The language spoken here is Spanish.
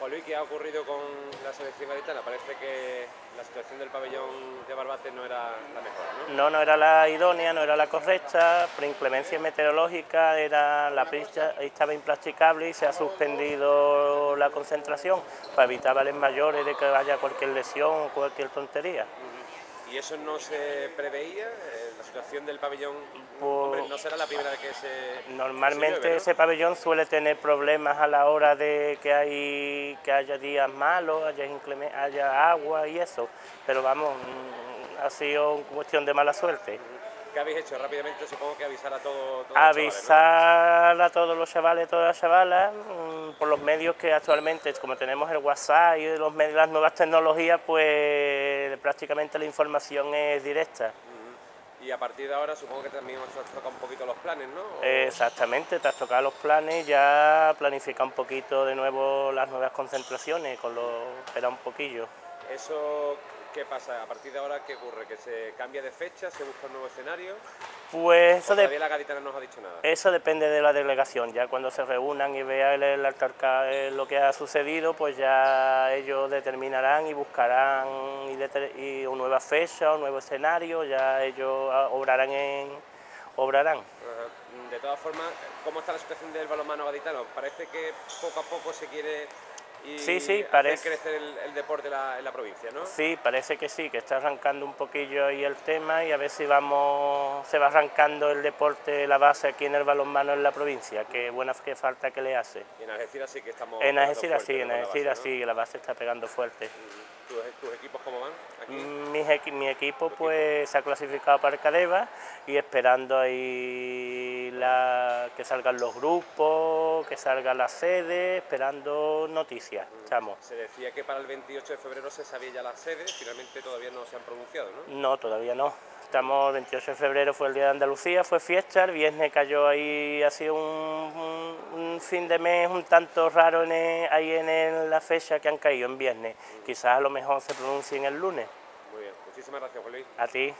Juan ¿qué ha ocurrido con la selección gaditana? Parece que la situación del pabellón de Barbate no era la mejor, ¿no? No, no era la idónea, no era la correcta, por inclemencia meteorológica era la pista estaba impracticable y se ha suspendido la concentración para evitar vales mayores de que haya cualquier lesión o cualquier tontería. ¿Y eso no se preveía? Eh, ¿La situación del pabellón Pues- hombre, no será la primera que se Normalmente se llueve, ¿no? ese pabellón suele tener problemas a la hora de que hay que haya días malos, haya, haya agua y eso, pero vamos, mm, ha sido cuestión de mala suerte. ¿Qué habéis hecho? Rápidamente supongo que avisar a todo, todos chavales, Avisar a todos los chavales, todas las chavalas, mm, por los medios que actualmente, como tenemos el WhatsApp y los medios, las nuevas tecnologías, pues prácticamente la información es directa. Y a partir de ahora supongo que también os toca un poquito los planes, ¿no? Exactamente, tras tocar los planes, ya planificar un poquito de nuevo las nuevas concentraciones, con lo esperar un poquillo. ¿Eso qué pasa? ¿A partir de ahora qué ocurre? ¿Que se cambia de fecha? ¿Se busca un nuevo escenario? Pues ¿O eso, de- la gaditana no os ha dicho nada? eso depende de la delegación, ya cuando se reúnan y vean el, el altarca- eh, lo que ha sucedido, pues ya ellos determinarán y buscarán y, deter- y una nueva fecha, un nuevo escenario, ya ellos ah, obrarán en obrarán. Ajá. De todas formas, ¿cómo está la situación del balonmano gaditano? Parece que poco a poco se quiere y Sí, sí, hacer parece. crecer el, el deporte en la, en la provincia, ¿no? Sí, parece que sí, que está arrancando un poquillo ahí el tema y a ver si vamos, se va arrancando el deporte, la base aquí en el balonmano en la provincia, que buena que falta que le hace. Y en Algeciras sí que estamos... En Algeciras sí, en Algeciras ¿no? sí, la base está pegando fuerte. ¿Tus, tus equipos cómo van aquí? Mis equi- mi equipo pues se ha clasificado para el Cadeva y esperando ahí la, que salgan los grupos, que salga la sede, esperando noticias, estamos. Se decía que para el 28 de febrero se sabía ya la sede, finalmente todavía no se han pronunciado, ¿no? No, todavía no. Estamos, el 28 de febrero fue el Día de Andalucía, fue fiesta, el viernes cayó ahí, ha sido un, un- un fin de mes un tanto raro en el- ahí en el- la fecha que han caído en viernes. Quizás a lo mejor se pronuncien el lunes. Muy bien, muchísimas gracias, Juan Luis. A ti.